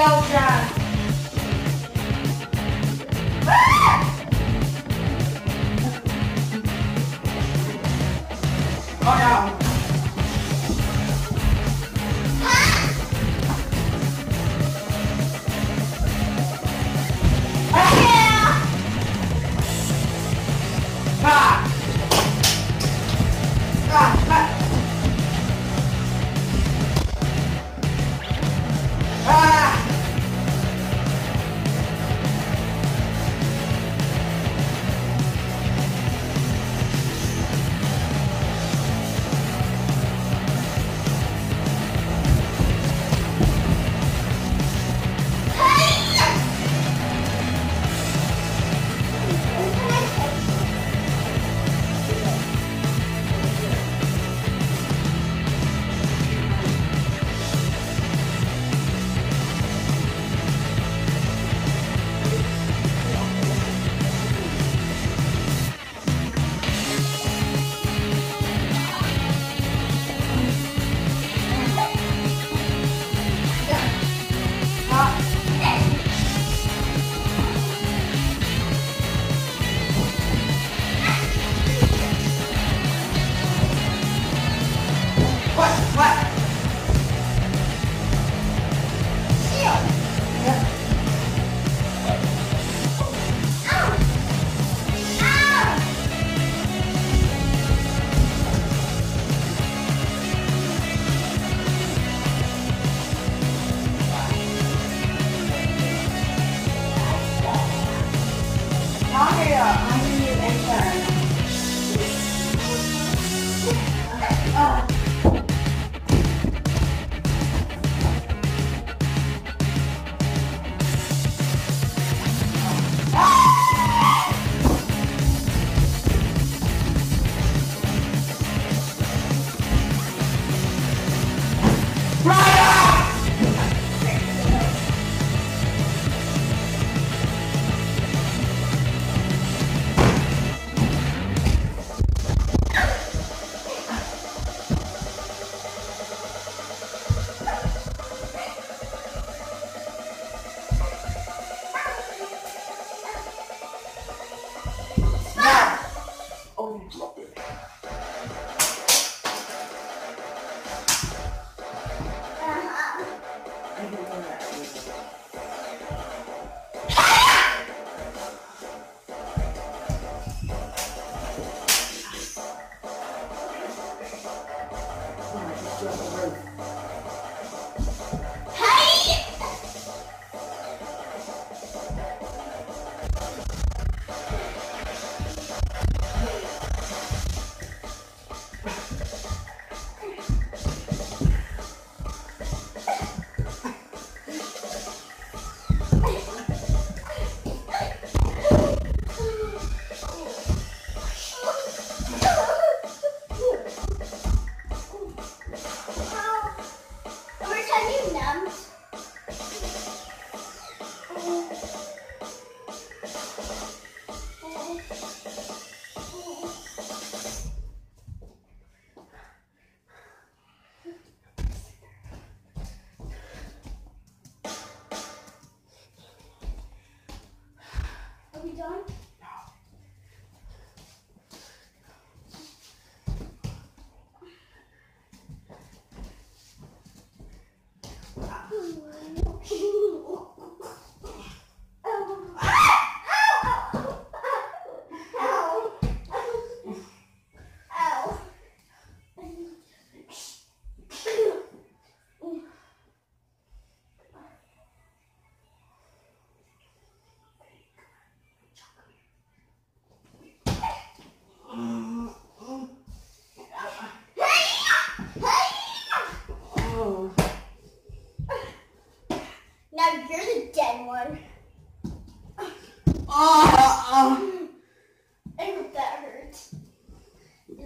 Lâu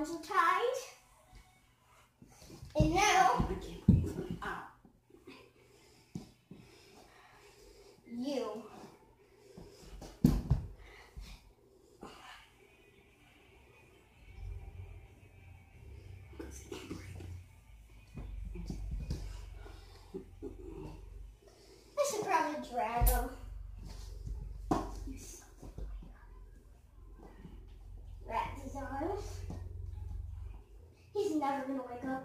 arms, are tied. And now you. I should probably drag him. Rat his arms. He's never gonna wake up.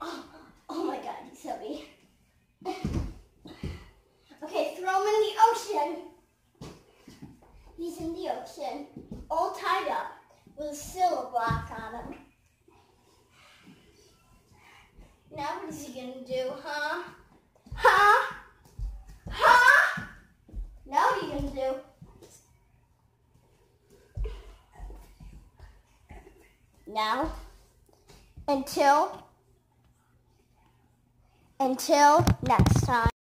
Oh, oh my god, he's heavy. Okay, throw him in the ocean. He's in the ocean, all tied up with a silver block on him. Now what is he gonna do, huh? Huh? Huh? Now what are you gonna do? Now, until, until next time.